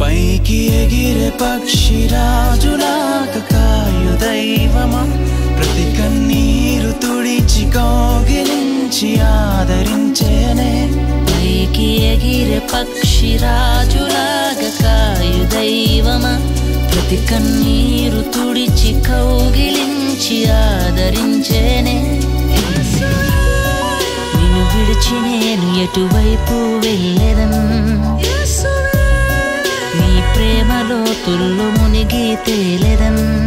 పైకి ఎగిరే పక్షి రాజులాక కాయు దైవమా? ప్రతి కన్నీరు తుడిచి కౌగిలించి ఆదరించేనే. పైకి ఎగిరే పక్షి రాజులాక కాయు దైవమా? ప్రతి కన్నీరు తుడిచి కౌగిలించి ఆదరించేనే. నిన్ను విడిచి నేను ఎటువైపు వెళ్ళెదను ప్రేమలో తుల్లు మునిగి తేలెదను